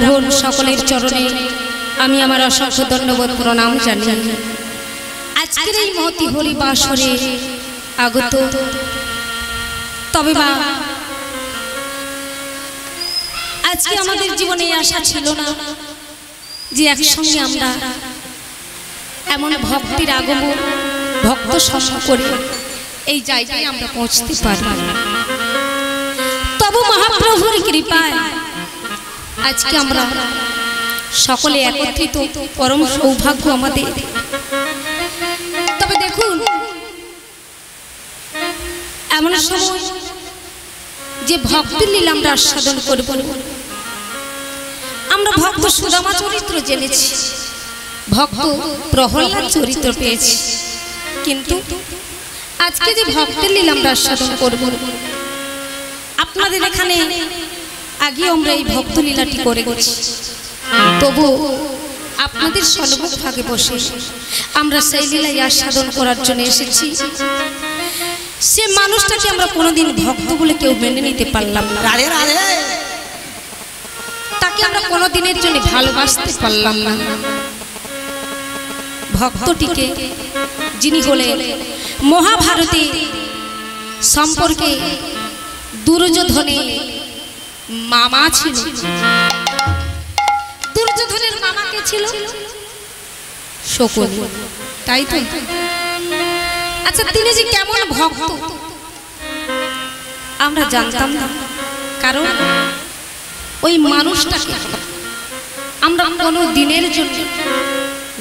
ব্রাহ্মণ সকলের চরণে আমি আমার অসংখ্য ধন্যবাদ প্রণাম জানি। আজকের এই মহতি হরি বাসরে আগত। তবে বা আজকে আমাদের জীবনে আশা ছিল না যে একসঙ্গে আমরা এমন ভক্তির আগমন, ভক্ত সঙ্গ করে এই জায়গায় আমরা পৌঁছতে পারি তবু মহাপ্রভুর কৃপায় আজকে আমরা সকলে একত্রিত পরম সৌভাগ্য আমাদের। তবে দেখুন, এমন সময় যে ভক্তির লীলা আমরা আস্বাদন করব, আমরা ভক্ত সুদামা চরিত্র জেনেছি, ভক্ত প্রহ্লাদ চরিত্র পেয়েছি। কিন্তু আজকে যে ভক্তের লীলা আমরা আস্বাদন করব, আপনাদের এখানে আগে আমরা এই ভক্ত লীলাটি করে গেছি। তবু আপনাদের সন্মুখ ভাগে বসে আমরা সেই লীলাই আস্বাদন করার জন্য এসেছি। সে মানুষটাকে আমরা কোনোদিন ভক্ত বলে কেউ মেনে নিতে পারলাম না। তাকে আমরা কোনোদিনের জন্য ভালোবাসতে পারলাম না। ভক্তটিকে যিনি হলেন মহাভারতে সম্পর্কে দুর্যোধনের মামা ছিল। দুর্যোধনের মামাকে ছিল? শকুন। তাই তো? আচ্ছা তিনি যে কেমন ভক্ত আমরা জানতাম না। কারণ ওই মানুষটাকে আমরা কোনো দিনের জন্য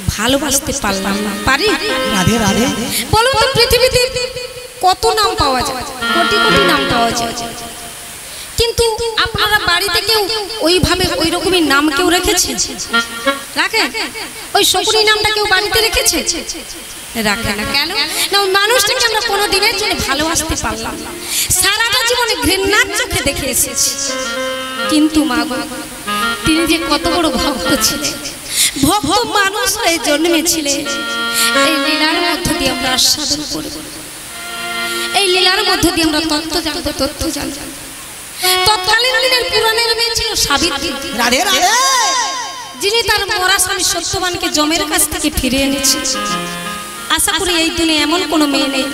ভালোবাসতে পারলাম না। পারি? রাধে রাধে। বলুন তো পৃথিবীতে কত নাম পাওয়া যায়? কোটি কোটি নাম পাওয়া যায়। কিন্তু আপনারা বাড়িতে কেউ ওইভাবে ওই রকমই নাম কেউ রেখেছে? রাখে ওই শকুনি নামটা কেউ বাড়িতে রেখেছে? রাখে না, ওই আমরা কোনো দিনের পারলাম না। জীবনে ঘৃণার চোখে দেখে কিন্তু মা তিনি যে কত বড় ভক্ত ছিলেন। এই লীলার মধ্য দিয়ে আমরা এই লীলার মধ্য দিয়ে আমরা তত্ত্ব জানব তথ্য জানব। তৎকালীন দিনের পুরাণের মেয়ে ছিল সাবিত্রী। রাধে রাধে। যিনি তার মরা স্বামী সত্যবানকে জমের কাছ থেকে ফিরে এনেছে। আশা করি এই দিনে এমন কোনো মেয়ে নেই।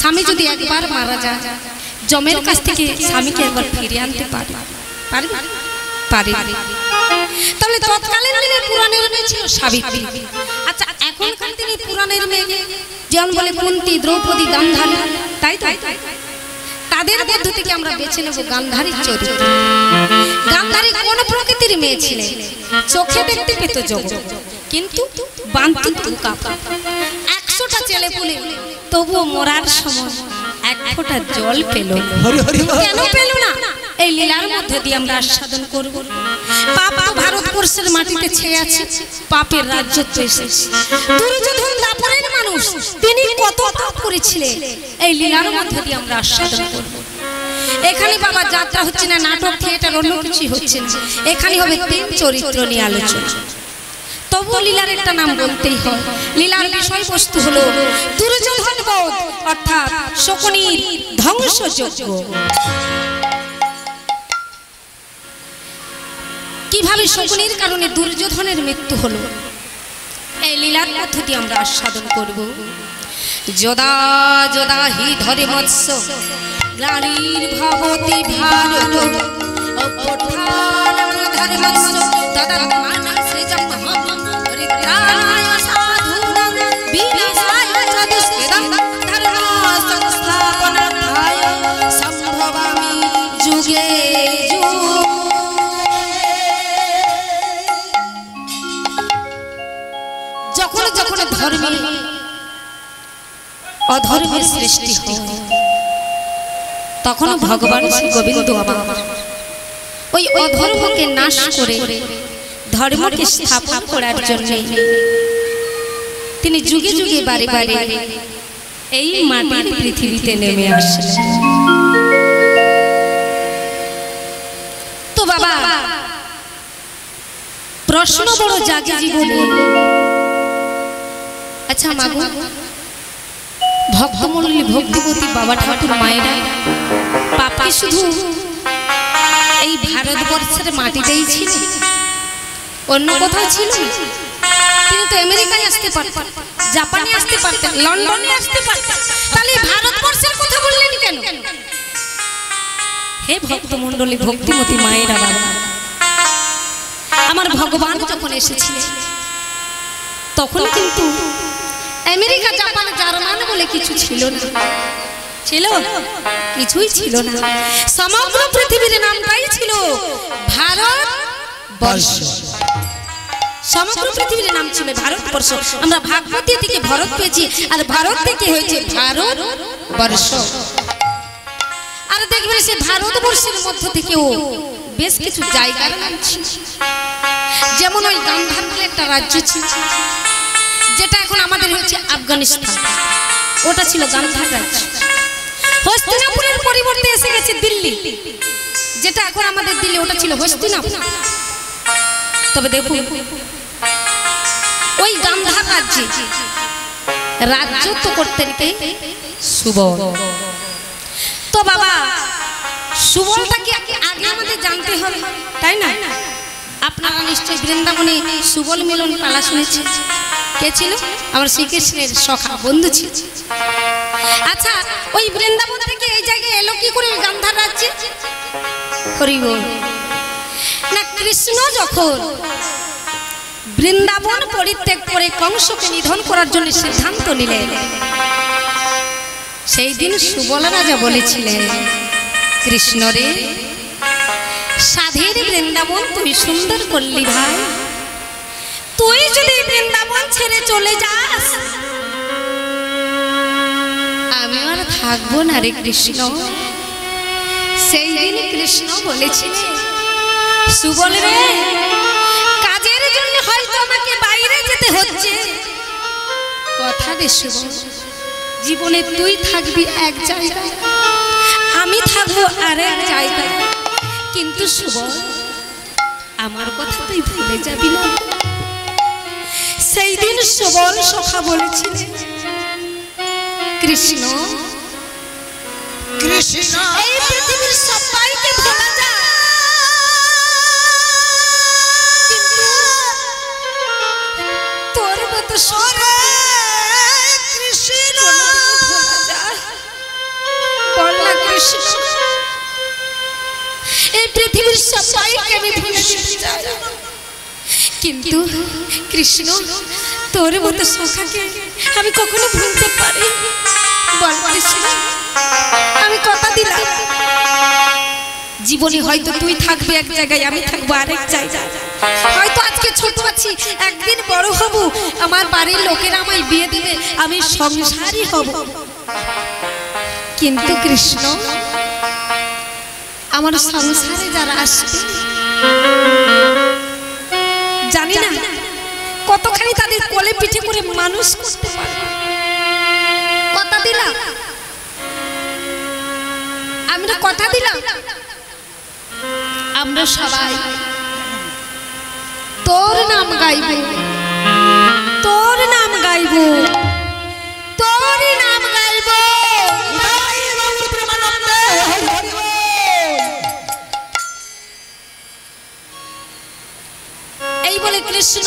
স্বামী যদি একবার মারা যায় জমের কাছ থেকে স্বামীকে একবার ফিরে আনতে পারে। পারবে? পারে। তাহলে তৎকালীন দিনের পুরাণের মেয়ে ছিল সাবিত্রী। আচ্ছা এখনকার দিনে পুরাণের মেয়ে যেমন বলে কুন্তি দ্রৌপদী গান্ধারী তাই তো? তাদের মধ্য থেকে আমরা বেছে নেব গান্ধারীর চরিত্র। গান্ধারী কোন প্রকৃতির মেয়ে ছিলেন চোখে দেখতে পেত জগৎ। কিন্তু বান্তি একশোটা ছেলে পুলে তবুও মরার সময় এক ফোঁটা জল। কেন পেল না? এই লীলার মধ্যে দিয়ে আমরা আস্বাদন করব। পাপ তো ভারতবর্ষের মাটিতে ছেয়ে আছে পাপের রাজ্যত্ব এসেছে। দুর্যোধন দাপরের মানুষ, তিনি কত পাপ করেছিলেন? এই লীলার মধ্যে দিয়ে আমরা আস্বাদন করব। এখানে বাবা যাত্রা হচ্ছে না, নাটক, থিয়েটার, অন্য কিছু হচ্ছে না। এখানে হবে তিন চরিত্র নিয়ে আলোচনা। তবু লীলার একটা নাম বলতেই হয়। লীলার বিষয়বস্তু হলো দুর্যোধন বধ, অর্থাৎ শকুনির ধ্বংসযজ্ঞ। কীভাবে শকুনের কারণে দুর্যোধনের মৃত্যু হলো? এই লীলার পদ্ধতি আমরা আস্বাদন করব। যদা যদা হি ধরে মৎস্য গ্লানির ভবতি ভারত অপঠান ধরে মৎস্য, তদা মানসে জমহম পরিত্রাণায় ধর্মে অধর্মের সৃষ্টি তখন ভগবান শ্রী গোবিন্দ ওই অধর্মকে নাশ করে, ধর্মকে স্থাপন করার জন্য তিনি যুগে যুগে বারে বারে এই মাটির পৃথিবীতে নেমে আসেন তো বাবা, প্রশ্ন বড় জাগে জীবনে আচ্ছা মাগো। ভক্তমণ্ডলী ভক্তিপতি বাবা ঠাকুর মায়েরা পাপকে শুধু এই ভারতবর্ষের মাটিতেই ছিল অন্য কোথাও ছিল তিনি তো আমেরিকায় আসতে পারতেন, জাপানে আসতে পারতেন, লন্ডনে আসতে পারতেন। তাহলে ভারতবর্ষের কথা বললেন কেন? হে ভক্তমণ্ডলী ভক্তিমতী মায়েরা বাবা, আমার ভগবান যখন এসেছিলেন, তখন কিন্তু আমেরিকা, জাপান, জার্মান বলে কিছু ছিল না। ছিল? কিছুই ছিল না। সমগ্র পৃথিবীর নামটাই ছিল ভারত বর্ষ সমগ্র পৃথিবীর নাম ছিল ভারতবর্ষ। আমরা ভাগবতী থেকে ভারত পেয়েছি, আর ভারত থেকে হয়েছে ভারত বর্ষ আর দেখবেন সে ভারতবর্ষের মধ্য থেকেও বেশ কিছু জায়গার নাম ছিল। যেমন ওই গান্ধার একটা রাজ্য ছিল। যেটা এখন আমাদের হচ্ছে আফগানিস্তান। ওটা ছিল গান্ধার রাজ্য। হস্তিনাপুরের পরিবর্তে এসে গেছে দিল্লি। যেটা এখন আমাদের দিল্লি, ওটা ছিল হস্তিনাপুর। তবে দেখুন, ওই গান্ধার রাজ্যে রাজ্যত্ব করতেন কে? সুবল। তো বাবা সুবলটাকে আগে আমাদের জানতে হবে? তাই না? আপনারা নিশ্চয়ই বৃন্দাবনে সুবল মিলন পালা শুনেছি কে ছিল? আমার শ্রীকৃষ্ণের সখা বন্ধু ছিল। আচ্ছা ওই বৃন্দাবন থেকে এই জায়গায় এলো কি করে গান্ধার রাজ্যে? হরি বল। না, কৃষ্ণ যখন বৃন্দাবন পরিত্যাগ করে কংসকে নিধন করার জন্য সিদ্ধান্ত নিলেন, সেই দিন সুবল রাজা বলেছিলেন, কৃষ্ণ রে সাধের বৃন্দাবন তুই সুন্দর করলি ভাই। তুই যদি বৃন্দাবন ছেড়ে চলে যাস, আমি আর থাকব না রে কৃষ্ণ। সেই দিন কৃষ্ণ বলেছি, সুবল রে, কাজের জন্য হয়তো আমাকে বাইরে যেতে হচ্ছে। কথা দে সুবল, জীবনে তুই থাকবি এক জায়গায়, আমি থাকব আর এক জায়গায়। কিন্তু সুবল আমার কথা তুই ভুলে যাবি না। সেই দিন সুবল সখা বলেছিলেন কৃষ্ণ কৃষ্ণ এই পৃথিবীর সবাইকে ভোলা যায় কিন্তু তোর মতো কৃষ্ণ? বল না কৃষ্ণ। কিন্তু কৃষ্ণ, তোর মতো সখাকে আমি কখনো ভুলতে পারি আমি কথা দিলাম। জীবনে হয়তো তুই থাকবে এক জায়গায়, আমি থাকব আরেক জায়গায়। হয়তো আজকে ছোট আছি, একদিন বড় হব। আমার বাড়ির লোকেরা আমায় বিয়ে দিবে, আমি সংসারই হব। কিন্তু কৃষ্ণ আমার সংসারে যারা আসবে, জানি না কতখানি তাদের কোলে পিঠে করে মানুষ করতে পারবে। কথা দিলাম? আমরা কথা দিলাম? আমরা সবাই তোর নাম গাইব, তোর নাম গাইব, তোর নাম কৃষ্ণ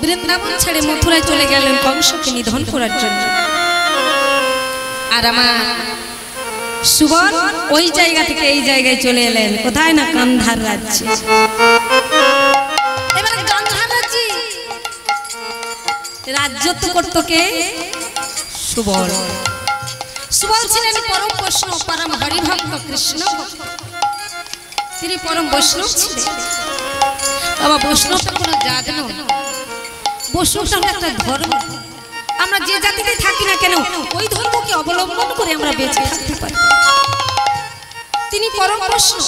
বৃন্দাবন ছেড়ে মথুরায় চলে গেলেন কংসকে নিধন করার জন্য। আর আমার সুবল ওই জায়গা থেকে এই জায়গায় চলে এলেন, কোথায় না কান্ধার রাজ্যে। রাজ্যে। রাজ্যত্ব করতো কে? সুবল। সুবল ছিলেন পরম বৈষ্ণব, পরম হরিভক্ত কৃষ্ণ। তিনি পরম বৈষ্ণব ছিলেন। বাবা, বৈষ্ণবটা কোনো জাত নয়। বৈষ্ণবটা হলো একটা ধর্ম। আমরা যে জাতিতে থাকি না কেন, ওই ধর্মকে অবলম্বন করে আমরা বেঁচে থাকতে পারি। তিনি পরম বৈষ্ণব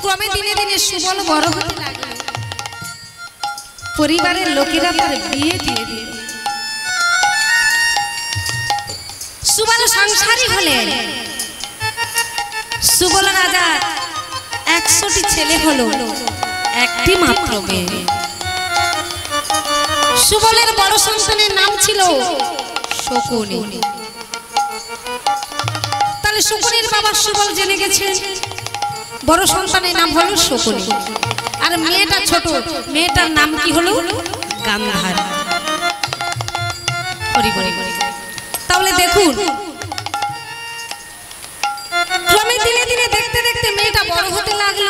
ক্রমে দিনে দিনে সুবল বড় হতে লাগলেন। পরিবারের লোকেরা তার বিয়ে দিয়ে দিল সুবল সংসারী হলেন। সুবল রাজার একশোটি ছেলে হলো। একটি মাত্র মেয়ে সুবলের বড় সন্তানের নাম ছিল শকুনি। তাহলে শকুনির বাবা সুবল জেনে গেছে বড় সন্তানের নাম হলো শকুনি। আর মেয়েটা ছোট, মেয়েটার নাম কি হলো? গান্ধার। তাহলে দেখুন, ক্রমে দিনে দিনে দেখতে দেখতে মেয়েটা বড় হতে লাগল।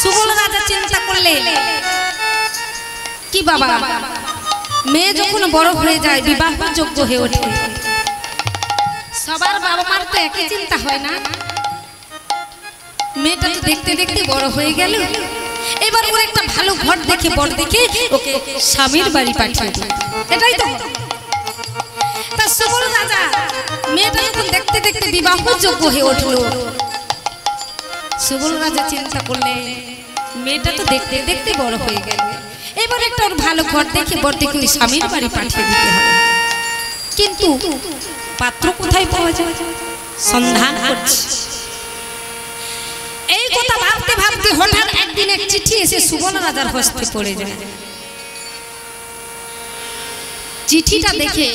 সুবল রাজা চিন্তা করলে কি বাবা, মেয়ে যখন বড় হয়ে যায় বিবাহ যোগ্য হয়ে ওঠে। সবার বাবা মার তো একই চিন্তা হয় না। মেয়েটা দেখতে দেখতে বড় হয়ে গেল। এবার ওর একটা ভালো ঘর দেখে বর দেখে ওকে স্বামীর বাড়ি পাঠিয়ে এটাই তো তা সুবল রাজা, মেয়েটা যখন দেখতে দেখতে বিবাহ যোগ্য হয়ে উঠল সুবল রাজা চিন্তা করলে মেয়েটা তো দেখতে দেখতে বড় হয়ে গেল। এবার একটা ওর ভালো ঘর দেখে দেখে ওই স্বামীর বাড়ি পাঠিয়ে দিতে হবে। কিন্তু পাত্র কোথায় পাওয়া যায়? সন্ধান করছে। এই কথা ভাবতে ভাবতে হঠাৎ একদিন এক চিঠি এসে সুবল রাজার হস্তে পড়ে যায়। চিঠিটা দেখে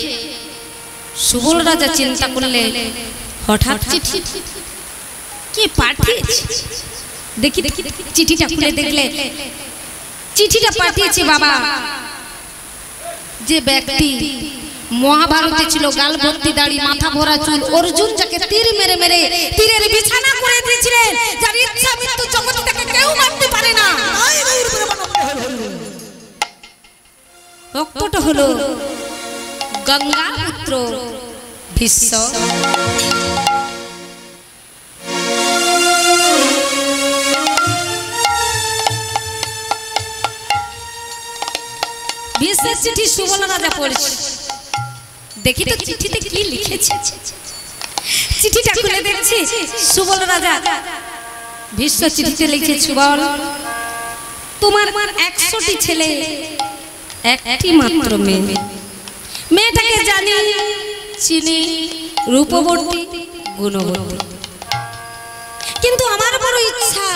সুবল রাজা চিন্তা করলে হঠাৎ চিঠি? কে পাঠিয়েছে? দেখি দেখি চিঠিটা খুলে দেখলে। চিঠিটা পাঠিয়েছে বাবা। যে ব্যক্তি মহাভারতে ছিল গাল ভর্তি দাড়ি মাথা ভরা চুল অর্জুন যাকে তীর মেরে মেরে তীরের বিছানা করে দিয়েছিলেন। যার ইচ্ছা মৃত্যু জগতে তাকে কেউ মারতে পারে না। ভক্তটা হলো গঙ্গা পুত্র ভীষ্ম ভীষ্মের চিঠি সুবল রাজা পড়েছে। দেখি তো চিঠিতে কি লিখেছে। চিঠিটা খুলে দেখছি সুবল রাজা ভীষ্ম চিঠিতে লিখেছে, সুবল, তোমার একশোটি ছেলে, একটি মাত্র মেয়ে। মেয়েটাকে জানি, চিনি রূপবর্তী গুণবর্তী কিন্তু আমার বড় ইচ্ছা,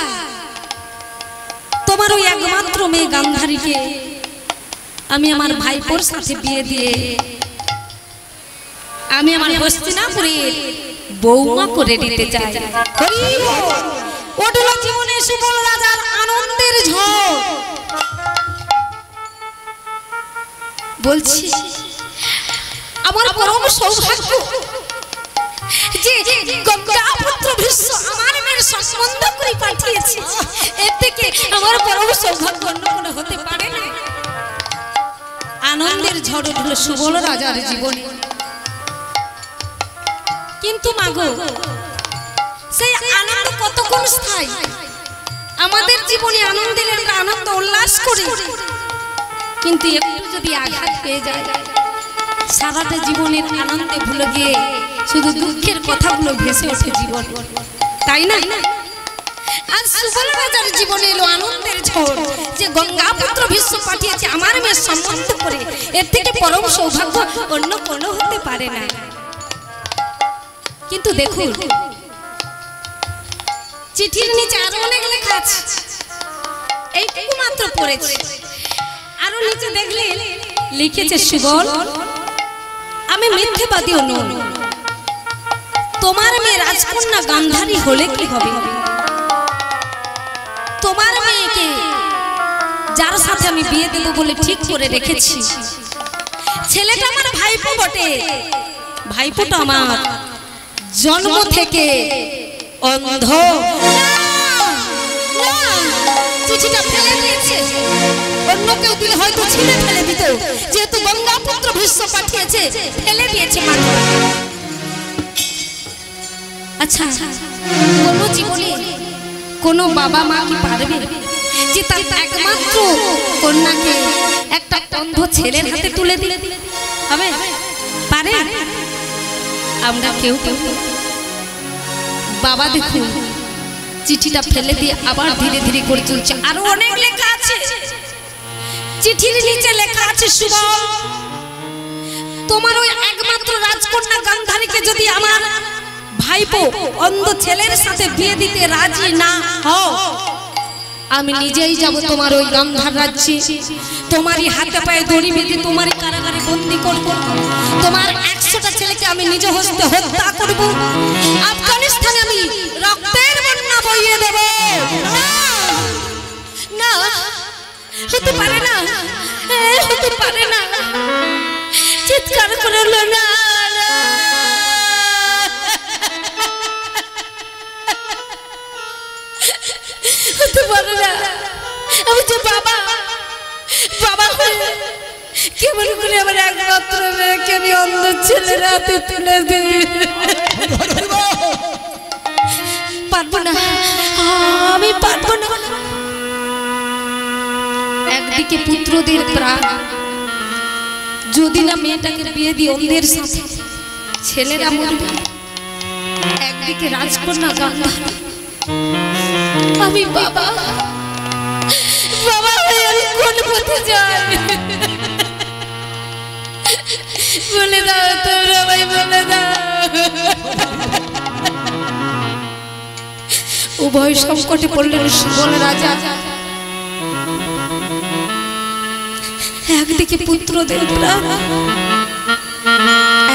তোমার ওই একমাত্র মেয়ে গান্ধারীকে আমি আমার ভাইপোর সাথে বিয়ে দিয়ে আমি আমার হস্তিনাপুরের বৌমা করে দিতে চাই। ওটল জীবনে সুবল রাজার আনন্দের ঝড়। বলছি, আমার পরম সৌভাগ্য যে গঙ্গাপুত্র ভীষ্ম আমার মেয়ের সম্বন্ধ করে পাঠিয়েছে। এর থেকে আমার পরম সৌভাগ্য অন্য কোনো হতে পারে না। আনন্দের ঝড় উঠল সুবল রাজার জীবনে। কিন্তু মাগো সেই আনন্দ কতক্ষণ স্থায়ী? আমাদের জীবনে আনন্দের আনন্দ উল্লাস করি। কিন্তু একটু যদি আঘাত পেয়ে যায়, সারাটা জীবনের আনন্দে ভুলে গিয়ে শুধু দুঃখের কথাগুলো ভেসে ওঠে জীবন। তাই না? চিঠির নিচে লেখা মাত্র আরও লিখেছে আমি মিথ্যেবাদীও নই। তোমার মেয়ে রাজকন্যা গান্ধারী হলে কি হবে? যার সাথে আমি বিয়ে দেব বলে ঠিক করে রেখেছি। ছেলেটা আমার ভাইপো বটে। ভাইপোটা আমার জন্ম থেকে অন্ধ। না, না, চিঠিটা ফেলে দিয়েছে। অন্য কেউ ফেলে দিয়েছে আচ্ছা কোনো কোনো বাবা মা কি পারবে? যে তার একমাত্র কন্যাকে একটা অন্ধ ছেলের হাতে তুলে দিলে হবে? পারে? আমরা কেউ কেউ। বাবা দেখুন, চিঠিটা ফেলে দিয়ে আবার ধীরে ধীরে করে চলছে। আরও অনেক লেখা আছে। চিঠির নিচে লেখা আছে, সুবল, তোমার ওই একমাত্র রাজকন্যা গান্ধারীকে যদি আমার ভাইপো অন্ধ ছেলের সাথে বিয়ে দিতে রাজি না হও আমি নিজেই যাব তোমার ওই গন্ধার রাজ্যে। তোমারই হাতে পায়ে দড়ি বেঁধে তোমারই কারাগারে বন্দি করব। তোমার একশোটা ছেলেকে আমি নিজ হস্তে হত্যা করব। আফগানিস্তানে আমি রক্তের বন্যা বইয়ে দেব। না হতে পারে না হতে পারে না। হ্যাঁ, চিৎকার করল না। হতে পারে না? আমি যে বাবা। বাবা হয়ে কেমন করে আমার একমাত্র মেয়েকে আমি অন্ধ ছেলের হাতে তুলে দিই? পারব না। আমি পারব না। একদিকে পুত্রদের প্রাণ। যদি না মেয়েটাকে বিয়ে দিই অন্ধের সাথে, ছেলেরা মরবে। একদিকে রাজকন্যা গঙ্গা আমি বাবা। বাবা হয়ে আমি কোন পথে যাই? বলে দাও বলে দাও। উভয় সংকটে পড়লেন সুবল রাজা। একদিকে পুত্রদের প্রাণ,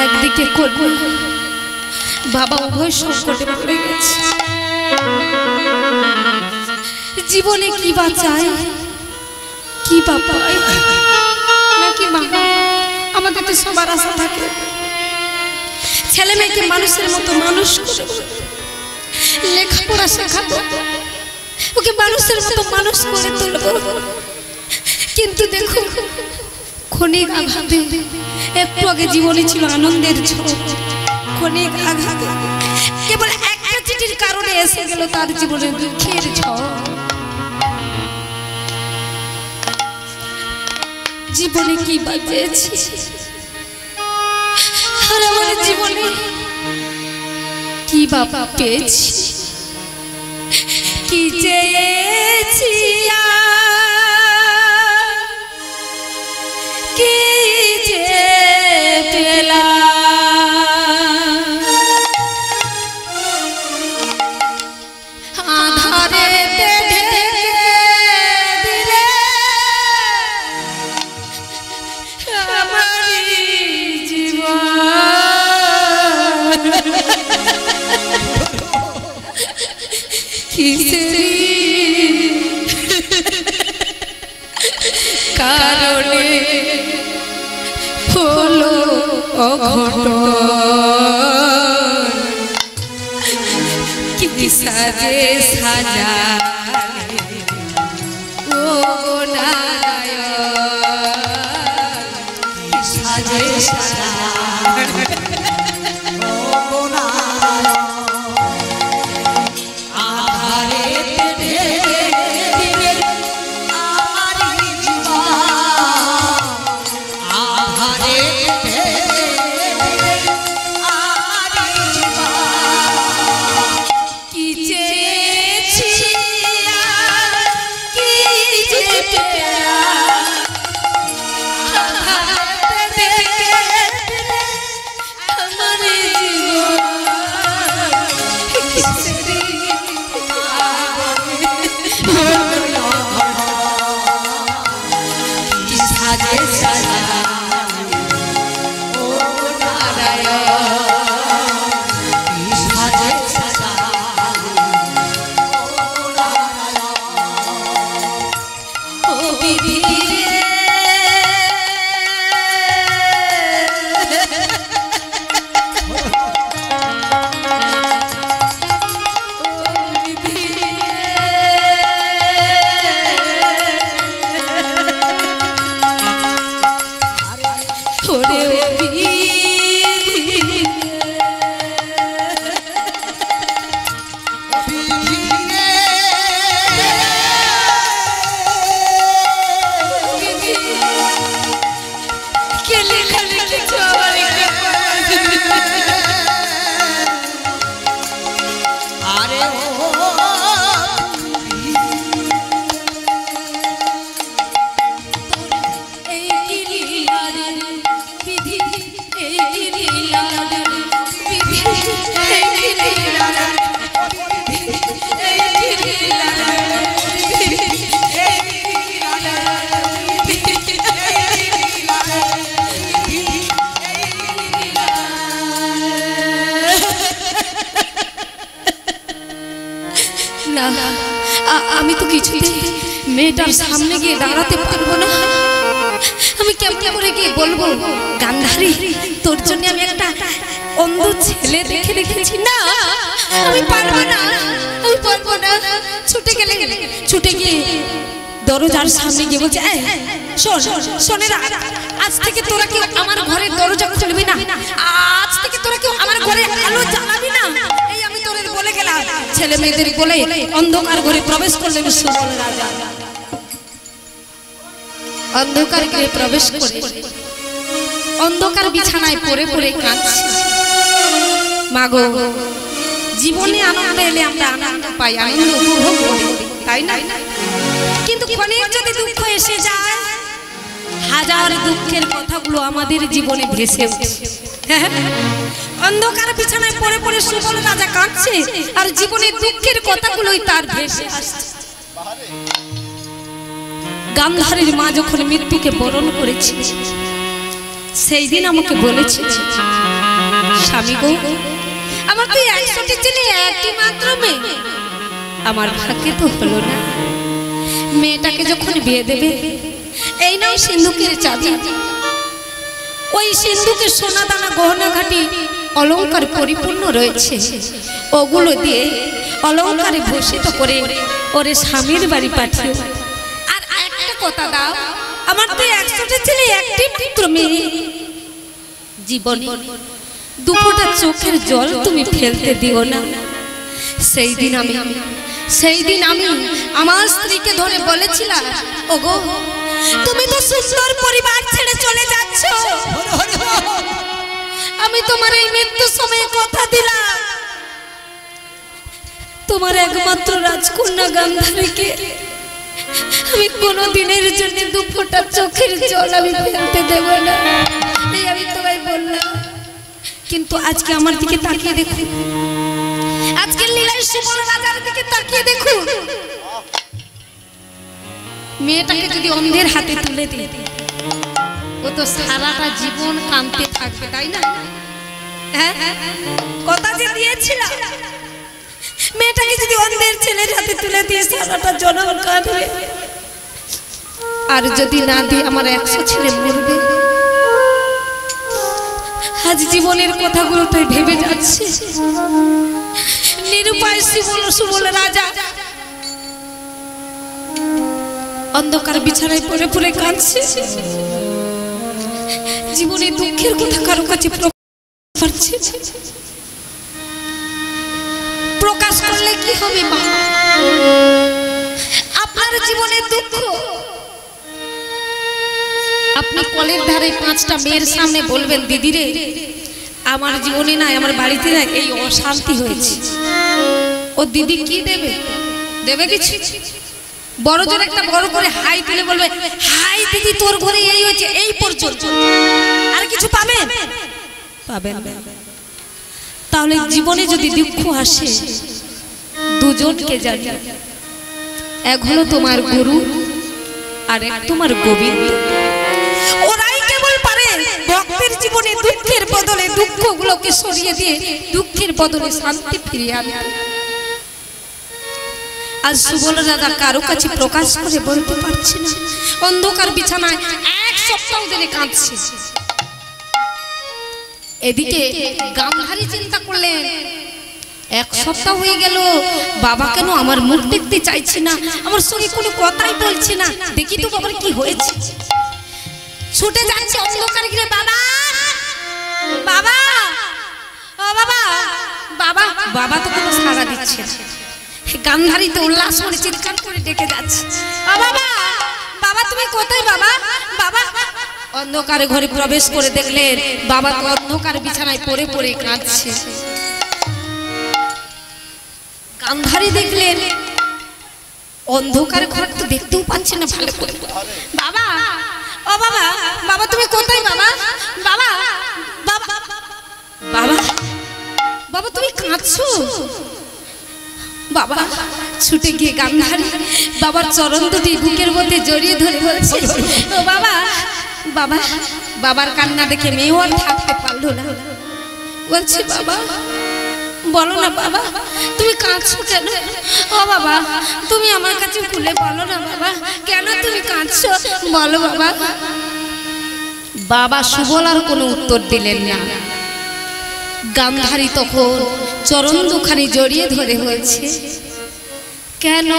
একদিকে কন্যা। বাবা উভয় সংকটে পড়ে গেছে। জীবনে কি বা চাই? কি বা নাকি মা? আমাদের তো সবার আশা থাকে। ছেলে মেয়েকে মানুষের মতো মানুষ লেখাপড়া শেখাবো। ওকে মানুষের মতো মানুষ করে তুলবো। কিন্তু দেখো, ক্ষণিক আঘাতে, একটু আগে জীবনে ছিল আনন্দের ঝড় ক্ষণিক আঘাতে, কেবল চিঠির কারণে এসে গেল তার জীবনে দুঃখের ঝড়। জীবনে কি বাজেছি? আর কি বাবা পেয়েছি? কি চেয়েছি আর কিসেরি কারণে হলো অঘটন। কি সাজে সাজা ও বলব গান্ধারী তোর জন্য আমি একটা অন্ধ ছেলে দেখে রেখেছি না আমি পারব না আমি পারব না। ছুটে গেলে ছুটে গিয়ে দরজার সামনে গিয়ে বলছে "এই, শোন শোনেরা আজ থেকে তোরা কেউ আমার ঘরে দরজা খুলবি না। আজ থেকে তোরা কেউ আমার ঘরে আলো জ্বালাবি না। এই আমি তোদের বলে গেলাম ছেলে মেয়েদের বলে অন্ধকার ঘরে প্রবেশ করলেন সুবল রাজা। অন্ধকার গৃহে প্রবেশ করে অন্ধকার বিছানায় পড়ে পড়ে কাঁদছে। মাগো, জীবনে আনন্দ এলে আমরা আনন্দ পাই, আনন্দ উপভোগ করি, তাই না? কিন্তু ক্ষণিক যদি দুঃখ এসে যায়, হাজার দুঃখের কথাগুলো আমাদের জীবনে ভেসে হ্যাঁ? অন্ধকার বিছানায় পড়ে পড়ে সুবল রাজা কাঁদছে, আর জীবনে দুঃখের কথাগুলোই তার ভেসে আসছে। গান্ধারীর মা যখন মৃত্যুকে বরণ করেছিল সেই দিন আমাকে বলেছে স্বামী গো আমার তুই একশোটি ছেলে একটি মাত্র মেয়ে। আমার ভাগ্যে তো হলো না। মেয়েটাকে যখন বিয়ে দেবে এই নাও সিন্ধুকের চাবি। ওই সিন্ধুকের সোনা দানা গহনা ঘাটি অলংকার পরিপূর্ণ রয়েছে। ওগুলো দিয়ে অলংকারে ভূষিত করে ওরে স্বামীর বাড়ি পাঠিয়ে আর একটা কথা দাও আমার তো একশোটা ছেলে, একটি পুত্র মেয়ে জীবনে দুপুরটা চোখের জল তুমি ফেলতে দিও না। সেই দিন আমি, সেই দিন আমি আমার স্ত্রীকে ধরে বলেছিলাম, ওগো, তুমি তো সুন্দর পরিবার ছেড়ে চলে যাচ্ছ। আমি তোমার এই মৃত্যু সময়ে কথা দিলাম। তোমার একমাত্র রাজকন্যা গান্ধারীকে আমি কোনো দিনের জন্য দু ফোঁটা চোখের জল আমি ফেলতে দেব না। এই আমি তোমায় বললাম, কিন্তু আজকে আমার দিকে তাকিয়ে দেখুন আজকের লীলায় সুবল রাজার দিকে তাকিয়ে দেখুন মেয়েটাকে যদি অন্ধের হাতে তুলে দিই, ও তো সারাটা জীবন কাঁদতে থাকবে, তাই না? হ্যাঁ? কথা যে দিয়েছিলাম মেয়েটাকে যদি অন্ধের ছেলের হাতে তুলে দিয়ে সারাটা জনম কাঁদবে আর যদি না দিয়ে আমার একশো ছেলে মরবে? আজ জীবনের কথাগুলো তাই ভেবে যাচ্ছে। নিরুপায় শিবল সুবল রাজা অন্ধকার বিছানায় পড়ে পড়ে কাঁদছে। জীবনে দুঃখের কথা কারও কাছে প্রকাশ পারছে। প্রকাশ করলে কি হবে, মা? আপনার জীবনে দুঃখ? আপনি কলের ধারে পাঁচটা মেয়ের সামনে বলবেন দিদিরে আমার জীবনে না, আমার বাড়িতে না এই অশান্তি হয়েছে। ও দিদি কি দেবে? দেবে কিছু? বড় জোর একটা বড় করে হাই তুলে বলবে, হাই দিদি, তোর ঘরে এই হয়েছে, এই পর্যন্ত। আর কিছু পাবে পাবে পাবেন। তাহলে জীবনে যদি দুঃখ আসে দুজনকে জানি। এক হলো তোমার গুরু আর এক তোমার গোবিন্দ। ওরাই কেবল পারে ভক্তের জীবনে দুঃখের বদলে দুঃখগুলোকে সরিয়ে দিয়ে দুঃখের বদলে শান্তি ফিরিয়ে আনতে আজ সুবল রাজা কারও কাছে প্রকাশ করে বলতে পারছে না। অন্ধকার বিছানায় এক সপ্তাহ ধরে কাঁদছে। এদিকে গান্ধারী চিন্তা করলেন এক সপ্তাহ হয়ে গেল বাবা কেন আমার মুখ দেখতে চাইছে না? আমার সঙ্গে কোনো কথাই বলছে না। দেখি তো বাবার কি হয়েছে। ছুটে যাচ্ছে অন্ধকার ঘিরে বাবা। বাবা। ও বাবা। বাবা। বাবা তো কোনো সাড়া দিচ্ছে না। গান্ধারীতে উল্লাস করে চিৎকার করে ডেকে যাচ্ছে। ও বাবা। বাবা তুমি কোথায় বাবা? বাবা অন্ধকারে ঘরে প্রবেশ করে দেখলেন বাবা তো অন্ধকার বিছানায় পড়ে পড়ে কাঁদছে। গান্ধারী দেখলেন অন্ধকার ঘর তো দেখতেও পাচ্ছে না ভালো করে। বাবা, ও বাবা বাবা, তুমি কোথায় বাবা? বাবা বাবা বাবা বাবা, তুমি কাঁদছো? বাবা, ছুটে গিয়ে গান্ধারী বাবার চরণ দুটি বুকের মধ্যে জড়িয়ে ধরে বলছে, ও বাবা বাবা, বাবার কান্না দেখে মেয়েও আর থাকতে পারল না। বলছে, বাবা, বলো না বাবা, তুমি কাঁদছো কেন? ও বাবা, তুমি আমার কাছে খুলে বলো না বাবা, কেন তুমি কাঁদছো? বলো বাবা। বাবা সুবল আর কোনো উত্তর দিলেন না। গান্ধারী তখন চরণ দুখানি জড়িয়ে ধরে হয়েছে কেন?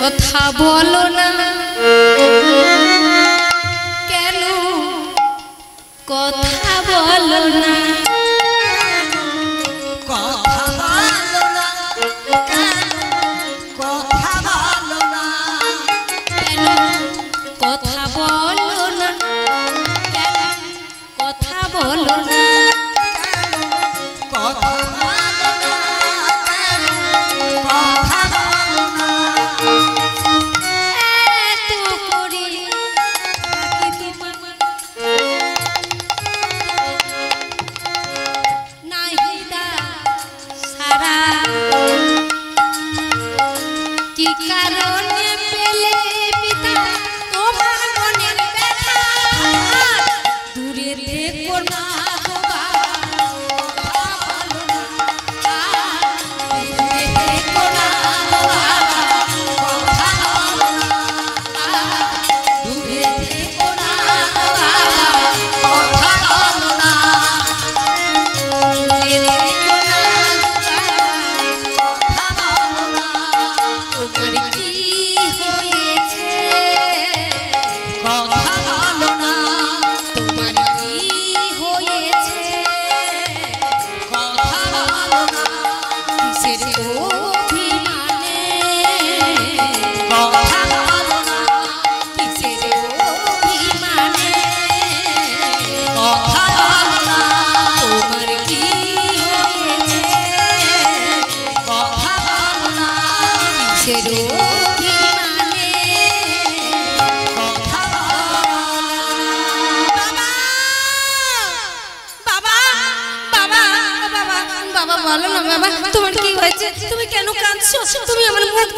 কথা বলো না। কথা বলো না।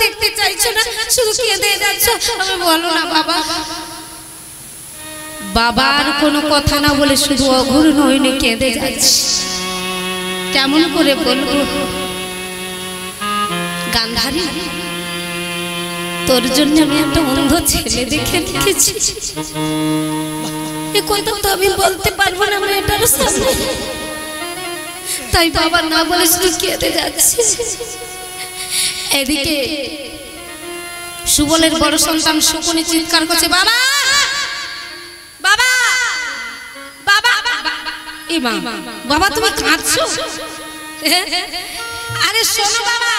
দেখতে চাইছো না শুধু কেঁদে যাচ্ছ আমি বলো না বাবা বাবার কোনো কথা না বলে শুধু অঘুর নইনে কেঁদে যাচ্ছে কেমন করে বলব? গান্ধারী? তোর জন্য আমি একটা অন্ধ ছেলে দেখে রেখেছি। এ কথা তো আমি বলতে পারব না আমার সামনে। তাই বাবা না বলে শুধু কেঁদে এদিকে সুবলের বড় সন্তান শকুনি চিৎকার করছে, বাবা! বাবা! বাবা! এ বাবা, তুমি কাঁদছো? আরে শোনো বাবা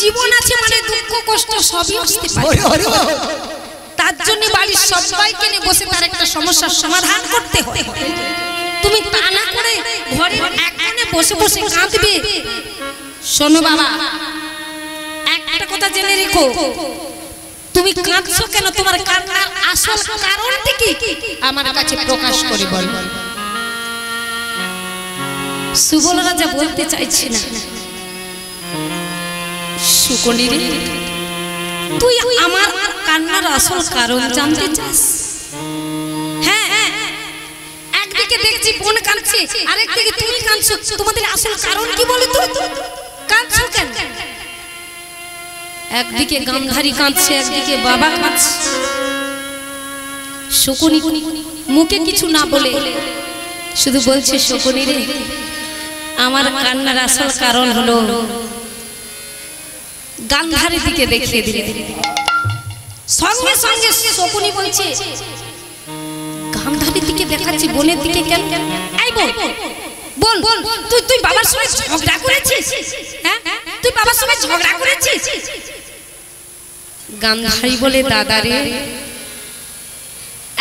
জীবন আছে মানে দুঃখ কষ্ট সবই আসতে পারে। তার জন্য বাড়ির সবাইকে নিয়ে বসে তার একটা সমস্যার সমাধান করতে হয়। তুমি তা না করে ঘরে এক কোণে বসে বসে কাঁদবে। শোনো বাবা একটা কথা জেনে রেখো। তুমি কাঁদছো কেন? তোমার কান্নার আসল কারণটা কি? আমার কাছে প্রকাশ করে বল। সুবল রাজা বলতে চাইছি না। তুই আমার কান্নার আসল কারণ জানতে চাস? হ্যাঁ একদিকে কেন? একদিকে গান্ধারী কাঁদছে, একদিকে বাবা শকুনি মুখে কিছু না বলে শুধু বলছে শকুনি রে আমার কান্নার আসল কারণ হলো গান্ধারী দিকে দেখিয়ে দিলে। সঙ্গে সঙ্গে শকুনি বলছে গান্ধারীর দিকে দেখাচ্ছি বোনের দিকে কেন? এই বোন বোন তুই তুই বাবার সঙ্গে ঝগড়া করেছিস? হ্যাঁ? তুই বাবার সঙ্গে ঝগড়া করেছিস? গান্ধারী বলে দাদা রে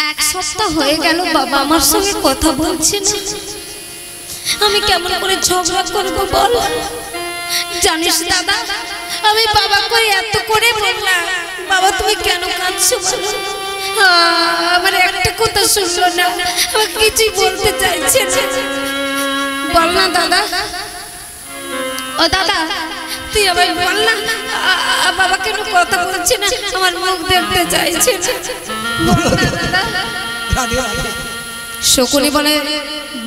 এক সপ্তাহ হয়ে গেল বাবা আমার সঙ্গে কথা বলছে না। আমি কেমন করে ঝগড়া করব বল? জানিস দাদা আমি বাবা করে এত করে বললাম বাবা তুমি কেন কাঁদছো আমার একটা কথা শুনলো না আমার কিছুই বলতে চাইছে বল না দাদা। ও দাদা তুই আবার বল না বাবা কেন কথা বলছে না আমার মুখ দেখতে চাইছে বল না দাদা। রাধে রাধে। শকুনি বলে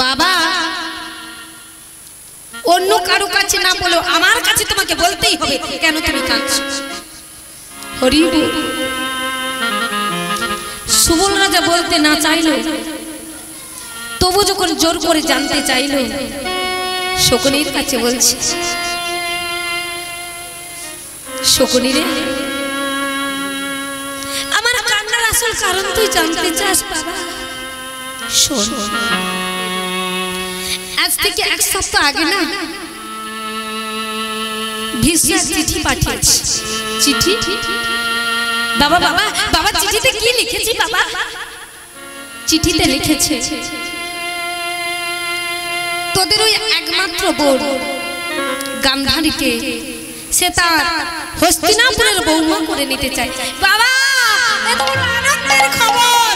বাবা অন্য কারও কাছে না বলেও আমার কাছে তোমাকে বলতেই হবে কেন তুমি কাঁদছো? হরি সুবল রাজা বলতে না চাইল, তবু যখন জোর করে জানতে চাইল, শকুনির কাছে বলছে শকুনিরে আমার কান্নার আসল কারণ তুই জানতে চাস বাবা। শোন। আজ থেকে এক সপ্তাহ আগে না চিঠি পাঠিয়েছে। চিঠি? বাবা বাবা বাবা চিঠিতে কি লিখেছি বাবা? চিঠিতে লিখেছে তোদের ওই একমাত্র বোন গান্ধারীকে সে তার হস্তিনাপুরের বৌমা করে নিতে চায়। বাবা খবর!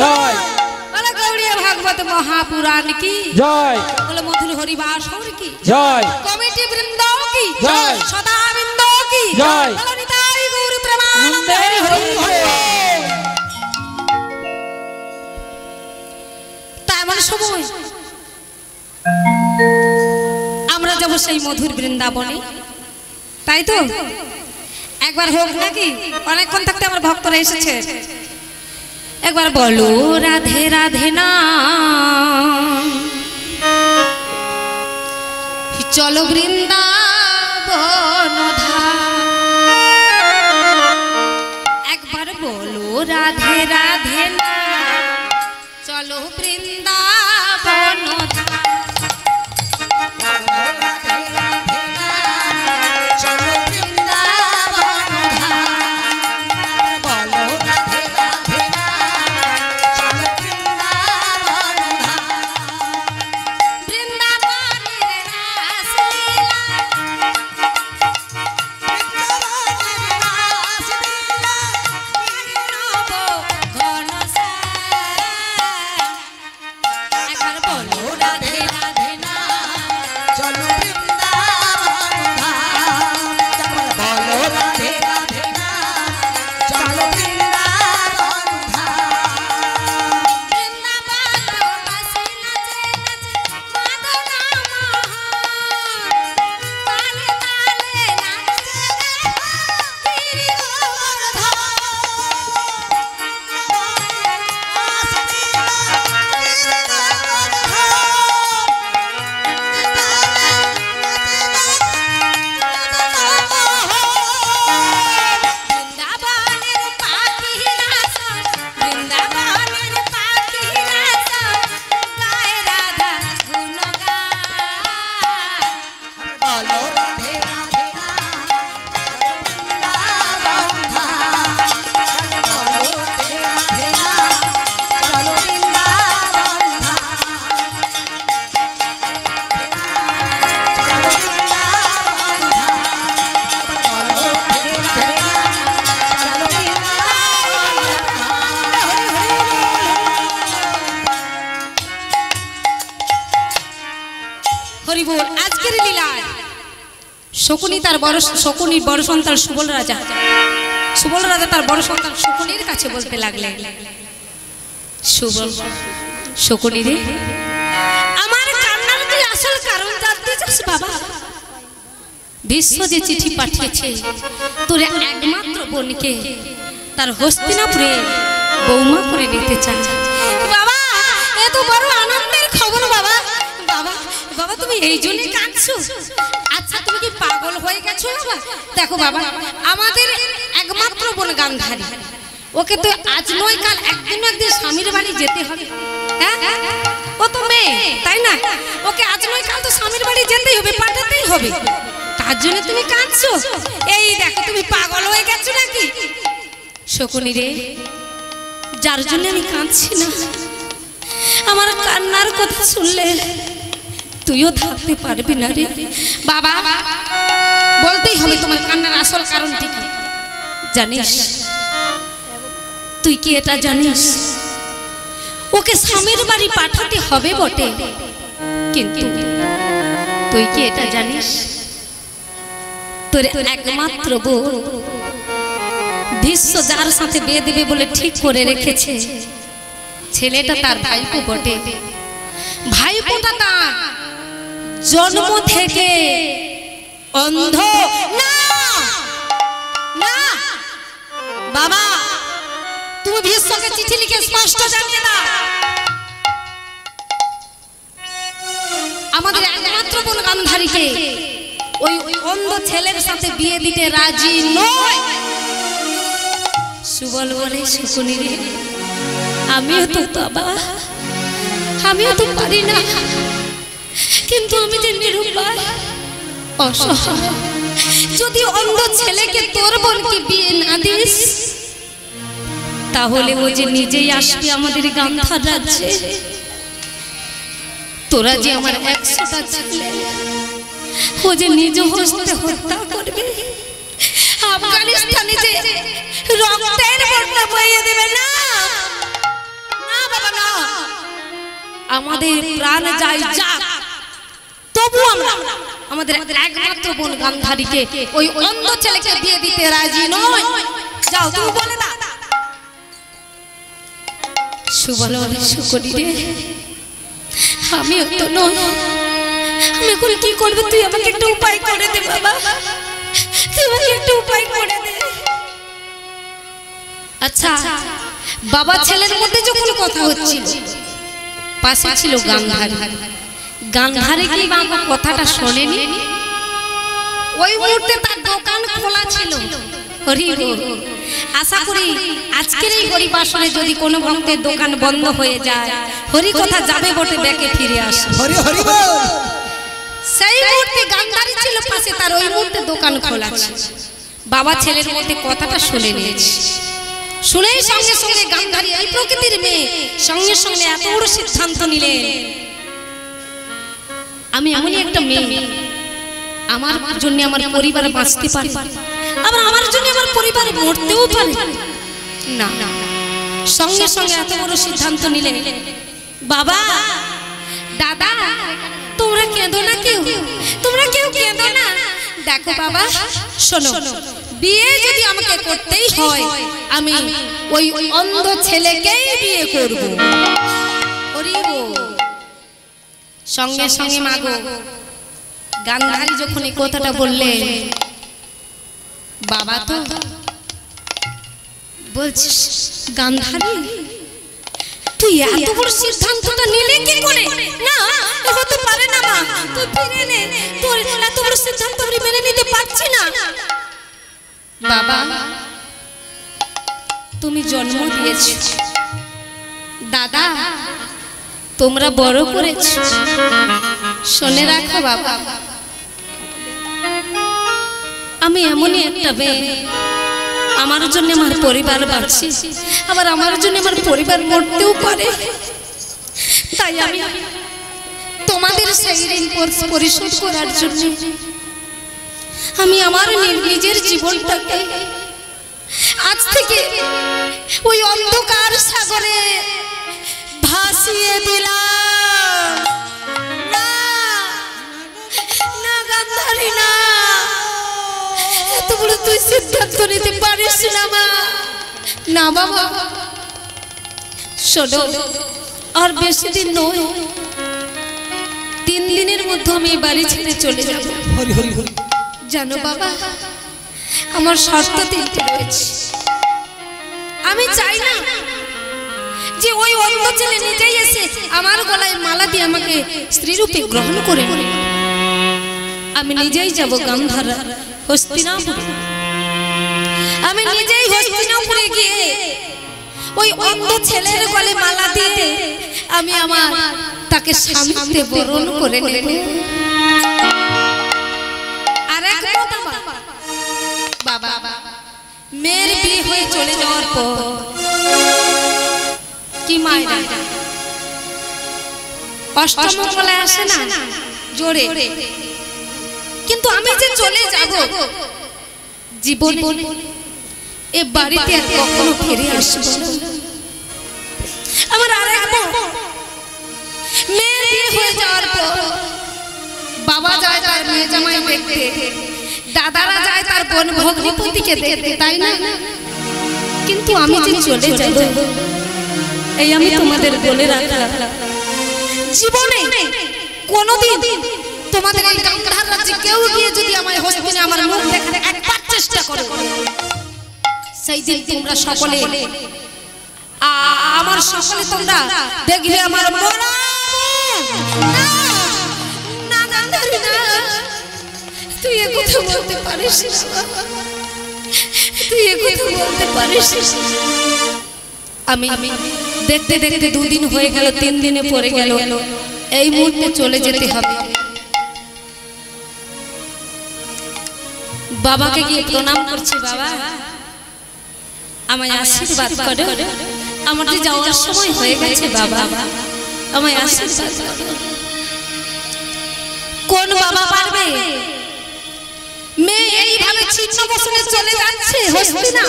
জয়। বলো গৌড়িয়া ভাগবত মহাপুরাণ কি? জয়। বলো মধুর হরিবাসর কি? জয়। মধুর তাই তো? একবার হোক নাকি? অনেকক্ষণ থাকতে আমার ভক্তরা এসেছে। একবার বলো, রাধে রাধে না। চলো বৃন্দাবন একবার বলো, রাধে রাধে না। চলো বৃন্দাবন শকুনি তার বড় শকুনির বড় সন্তান সুবল রাজা। সুবল রাজা তার বড় সন্তান শকুনির কাছে বলতে লাগলেন, সুবল, শকুনি রে, আমার কান্নার তুই আসল কারণ জানতে চাস বাবা? বিশ্ব যে চিঠি পাঠিয়েছে, তোর একমাত্র বোনকে তার হস্তিনাপুরে বৌমা করে নিতে চায়। বাবা, এ তো বড় আনন্দের খবর বাবা। বাবা বাবা, তুমি এই জন্য কাঁদছো। পাগল হয়ে গেছো দেখো বাবা, আমাদের একমাত্র বোন গান্ধারী। ওকে তো আজ নয়, কাল একদিন একদিন স্বামীর বাড়ি যেতে হবে। হ্যাঁ? ও তো মেয়ে, তাই না? ওকে আজ নয়, কাল তো স্বামীর বাড়ি যেতেই হবে, পাঠাতেই হবে। তার জন্য তুমি কাঁদছো? এই দেখো, তুমি পাগল হয়ে গেছো নাকি? শকুনি রে, যার জন্য আমি কাঁদছি না। আমার কান্নার কথা শুনলে তুইও থাকতে পারবি না রে। বাবা, বলতেই হবে তোমার কান্নার আসল কারণটি কি জানিস, তুই কি এটা জানিস? ওকে স্বামীর বাড়ি পাঠাতে হবে বটে। কিন্তু তুই কি এটা জানিস? তোর একমাত্র বোন ভীষ্ম যার সাথে বিয়ে দেবে বলে ঠিক করে রেখেছে। ছেলেটা তার ভাইপো বটে। ভাইপোটা তার জন্ম থেকে অন্ধ। না! বাবা, তুমি ভীষ্মকে চিঠি লিখে স্পষ্ট জানিয়ে দাও। আমাদের একমাত্র বোন গান্ধারীকে ওই ওই অন্ধ ছেলের সাথে বিয়ে দিতে রাজি নয়। সুবল বলে, শকুনি আমিও তো বাবা, আমিও তো পারি না। কিন্তু আমি যে নিরুপায়, অসহায়। যদি অন্ধ ছেলেকে তোর বোনকে বিয়ে না দিস, তাহলে ও যে নিজেই আসবে আমাদের গান্ধার রাজ্যে। তোরা যে আমার একশোটা ছেলে ও যে নিজ হস্তে হত্যা করবে। আফগানিস্তানে যে রক্তের বন্যা বইয়ে দেবে না। না, বাবা, না। আমাদের প্রাণ যাই যাক। তবু আমরা আমাদের একমাত্র বোন গান্ধারীকে ওই অন্ধ ছেলেকে বিয়ে দিতে রাজি নয় যাও, তুমি বলে না তো তুই উপায় করে বাবা। উপায় করে দে। আচ্ছা ছেলের মধ্যে যখন কথা হচ্ছিল, পাশে ছিল গান্ধারী। গান্ধারে কি বাবা কথাটা শোনেনি? ওই মুহূর্তে তার দোকান খোলা ছিল। আশা করি আজকের এই গরিব আসনে যদি কোনো ভক্তের দোকান বন্ধ হয়ে যায় হরি কথা যাবে বটে ব্যাকে ফিরে আসে। হরি হরি বল। সেই মুহূর্তে গান্ধারী ছিল পাশে তার ওই মুহূর্তে দোকান খোলা ছিল। বাবা ছেলের মধ্যে কথাটা শুনে নিয়েছে। শুনেই সঙ্গে সঙ্গে গান্ধারী এই প্রকৃতির মেয়ে সঙ্গে সঙ্গে এত বড় সিদ্ধান্ত নিলেন। আমি এমনই একটা মেয়ে। আমার জন্য আমার পরিবার বাঁচতে পারে। আবার আমার জন্য আমার পরিবার মরতেও পারে। না। সঙ্গে সঙ্গে এত বড় সিদ্ধান্ত নিলেন বাবা! দাদা! তোমরা কেঁদো না কেউ। তোমরা কেউ। কেঁদো না। দেখো বাবা শোনো। বিয়ে যদি আমাকে করতেই হয় আমি ওই অন্ধ ছেলেকেই বিয়ে করব। ওরে। সঙ্গে সঙ্গে মাগো। গান্ধারী যখন এই কথাটা বললে বাবা তো বলছিস গান্ধারী? তুই এত বড় সিদ্ধান্তটা নিলে কি করে? না হতে পারে না মা। তুই ফিরে নে। তোর এত বড় সিদ্ধান্ত আমি মেনে নিতে পারছি না। বাবা তুমি জন্ম দিয়েছ। দাদা তোমরা বড় করেছ। শুনে রাখো বাবা। আমি এমনই একটা মেয়ে। আমার জন্য আমার পরিবার বাড়ছে আবার আমার জন্য আমার পরিবার মরতেও পারে। তাই আমি তোমাদের সেই ঋণ পরিশোধ করার জন্য আমি আমার নিজের জীবনটাকে আজ থেকে ওই অন্ধকার সাগরে ভাসিয়ে দিলাম। না না গান্ধারী না এত বড় তুই সিদ্ধান্ত নিতে পারিস না মা। না বাবা। শোনো আর বেশি দিন নয়। তিন দিনের মধ্যে আমি বাড়ি ছেড়ে চলে যাব। জানো বাবা আমার শর্ত তিনটে রয়েছে। আমি চাই না যে ওই অন্য ছেলে নিজেই এসে আমার গলায় মালা দিয়ে আমাকে স্ত্রীরূপে গ্রহণ করে আমি নিজেই যাব গান্ধারা হস্তিনাপুরে। আমি নিজেই হস্তিনাপুরে গিয়ে ওই অন্ধ ছেলের গলে মালা দিয়ে আমি আমার তাকে স্বামীতে বরণ করে নেব। বাবা, মেয়ের বিয়ে হয়ে চলে যাওয়ার পর কি মায়েরা অষ্টমঙ্গলায় আসে না? জোরে। কিন্তু আমি যে চলে যাব, জীবন এ বাড়িতে আর কখনো ফিরে আসব। আমার আর এক মেয়ের বিয়ে হয়ে যাওয়ার পর বাবা যায় তার মেয়ে জামাই দেখতে। দাদারা যায় তার বোন ভগ্নিপতিকে দেখতে, তাই না? কিন্তু আমি যে চলে যাব এই আমি তোমাদের বলে রাখলাম। জীবনে কোনোদিন তোমাদের এই গান্ধার রাজ্যে কেউ গিয়ে যদি আমায় হস্তিনে আমার মুখ দেখাতে একবার চেষ্টা করো। সেই দিন তোমরা সকলে আমার সকলে তোমরা দেখবে আমার মরা তুই পারিস তুই পারিস না। আমি দেখতে দেখতে দুদিন হয়ে গেল, তিন দিনে পড়ে গেল। এই মুহূর্তে চলে যেতে হবে। বাবাকে গিয়ে প্রণাম করছি, বাবা। আমায় আশীর্বাদ করো। আমার যে যাওয়ার সময় হয়ে গেছে, বাবা। আমায় আশীর্বাদ কোন বাবা পারবে? মেয়ে এইভাবে ছিন্ন বসনে চলে যাচ্ছে হস্তিনা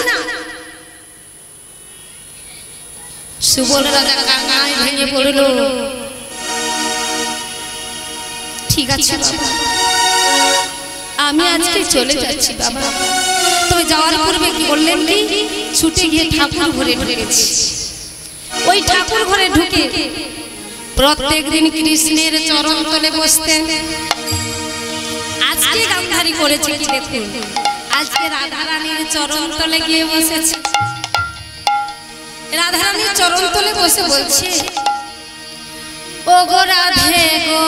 রাজা কাঙায় ভেঙে পড়ল। ঠিক আছে। আমি আজকে চলে যাচ্ছি বাবা। তবে যাওয়ার পূর্বে কি বললেন কি? ছুটে গিয়ে ঠাকুর ঘরে ঢুকেছি। ওই ঠাকুর ঘরে ঢুকে প্রত্যেক দিন কৃষ্ণের চরণ তলে বসতেন। আজকে গান্ধারী করেছে কি দেখুন? আজকে রাধা রানীর চরণ তলে গিয়ে বসেছে। রাধারানীর চরণ তলে বসে বলছে ও গো রাধে গো।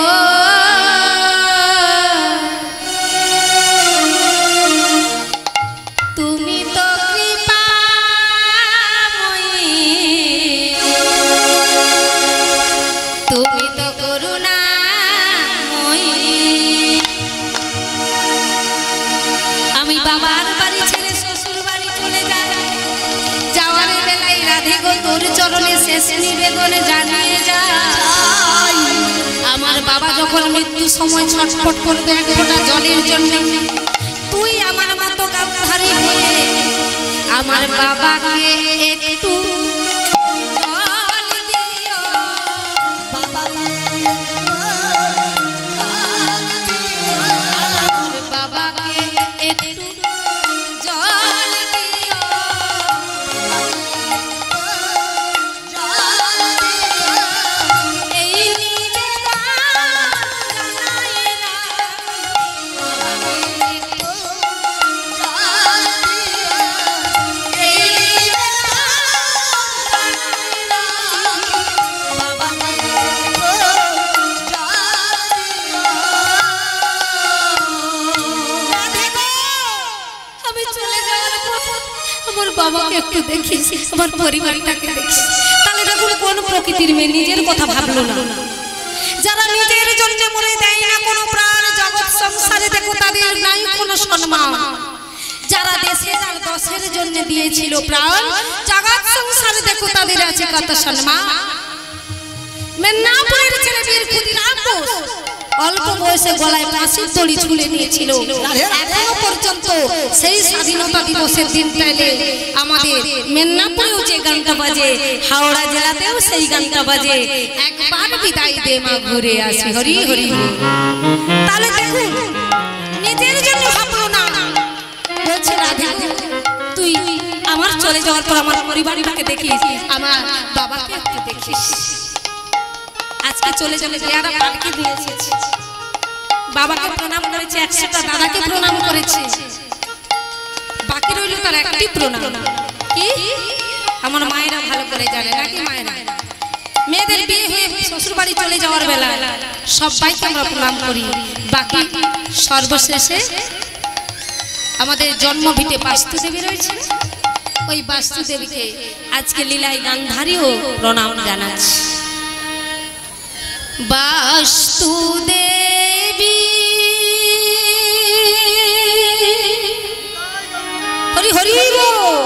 নিবেদনে জানিয়ে যাই আমার বাবা যখন মৃত্যু সময় ছটফট করতো এক ফোঁটা জলের জন্য, তুই আমার মতো হয়ে আমার বাবাকে একটু পরিবারটাকে দেখি তাহলে দেখুন, কোন প্রকৃতির মেয়ে নিজের কথা ভাবলো না। যারা নিজের জন্য মনে দেয় না, কোনো প্রাণ জগৎ সংসারে দেখো তাদের নাই কোনো সম্মান। যারা দেশের আর দশের জন্য দিয়েছিল প্রাণ, জগৎ সংসারে দেখো তাদের আছে কত সম্মান। মেদিনীপুরের ছেলে বীর ক্ষুদিরাম বোস অল্প বয়সে গলায় ফাঁসির দড়ি ঝুলে নিয়েছিল এখনও পর্যন্ত সেই স্বাধীনতা দিবসের দিন পেলে আমাদের মেদিনীপুরেও যে গানটা বাজে হাওড়া জেলাতেও সেই গানটা বাজে। একবার বিদায় দে মা ঘুরে আসি হরি হরি হরি। তাহলে দেখুন নিজের জন্য ভাবলো না। বলছে রাধে তুই আমার চলে যাওয়ার পর আমার পরিবারটাকে দেখিস আমার বাবাকে দেখিস। আজকে চলে যাবে যারা পালকি দিয়ে এসেছি বাবাকে প্রণাম করেছে, একশোটা দাদাকে প্রণাম করেছে। বাকি রইল তার একটি প্রণাম। কি? আমার মায়েরা ভালো করে জানে, নাকি মায়েরা? মেয়েদের বিয়ে হয়ে শ্বশুর বাড়ি চলে যাওয়ার বেলা সবাইকে আমরা প্রণাম করি। বাকি সর্বশেষে আমাদের জন্ম ভিটে বাস্তুদেবী রয়েছে। ওই বাস্তুদেবীকে আজকে লীলায় গান্ধারীও প্রণাম জানাচ্ছি। বাস্তুদেবী হরি হরি বল। প্রণাম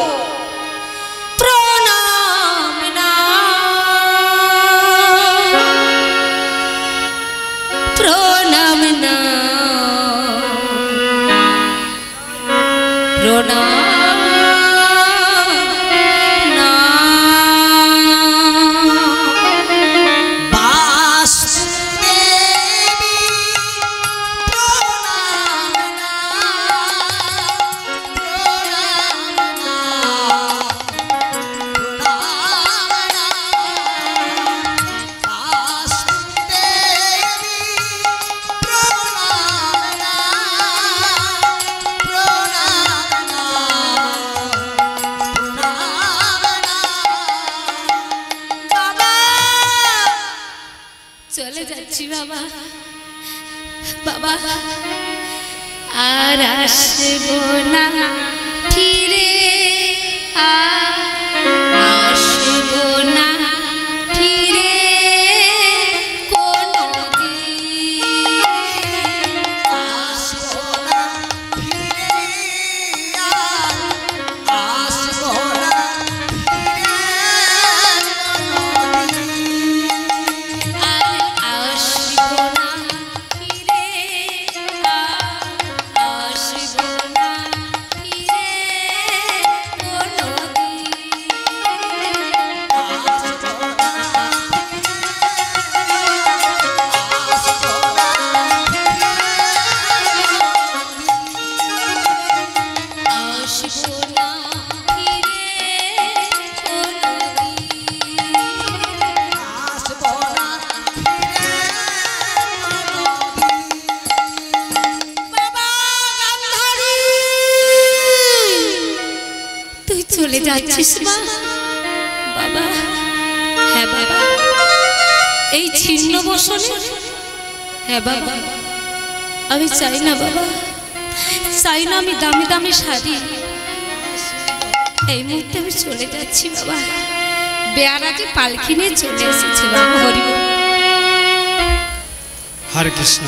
আর আসব না। ফিরে আমি শাড়ি। এই মুহূর্তে আমি চলে যাচ্ছি বাবা। বেয়ারাটি পালকি নিয়ে চলে এসেছি বাবা হরি হরে কৃষ্ণ।